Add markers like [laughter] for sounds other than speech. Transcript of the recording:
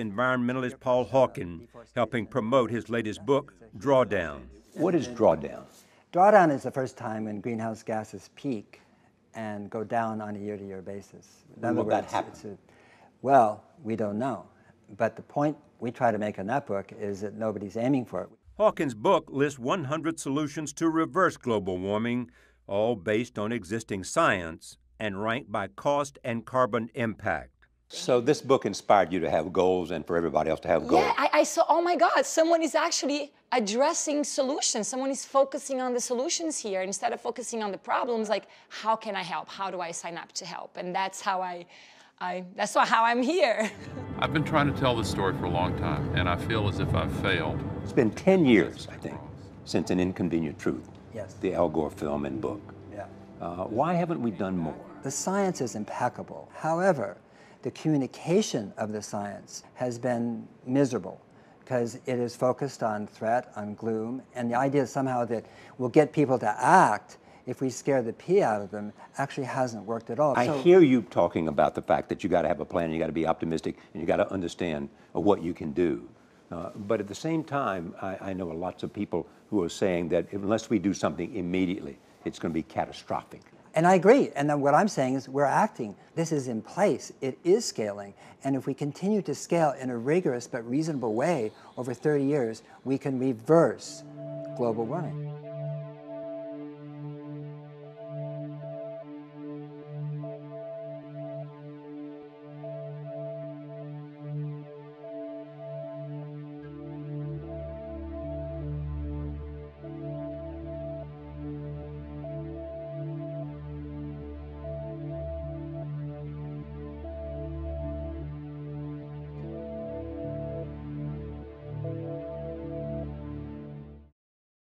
Environmentalist Paul Hawken helping promote his latest book, Drawdown. What is drawdown? Drawdown is the first time when greenhouse gases peak and go down on a year-to-year basis. In When will other that happen? a- well, we don't know. But the point we try to make in that book is that nobody's aiming for it. Hawken's book lists 100 solutions to reverse global warming, all based on existing science and ranked by cost and carbon impact. So this book inspired you to have goals and for everybody else to have goals. Yeah, I, I saw, oh my God, someone is actually addressing solutions. Someone is focusing on the solutions here instead of focusing on the problems, like, how can I help? How do I sign up to help? And that's how I, I that's not how I'm here. [laughs] I've been trying to tell this story for a long time, and I feel as if I've failed. It's been 10 years, I think, since An Inconvenient Truth, Yes. the Al Gore film and book. Yeah. Uh, why haven't we done more? The science is impeccable. However, the communication of the science has been miserable because it is focused on threat, on gloom, and the idea somehow that we'll get people to act if we scare the pee out of them actually hasn't worked at all. I So- hear you talking about the fact that you got to have a plan, you got to be optimistic, and you got to understand uh, what you can do. Uh, but at the same time, I, I know lots of people who are saying that unless we do something immediately, it's going to be catastrophic. And I agree. And then what I'm saying is we're acting. This is in place. It is scaling. And if we continue to scale in a rigorous but reasonable way over 30 years, we can reverse global warming.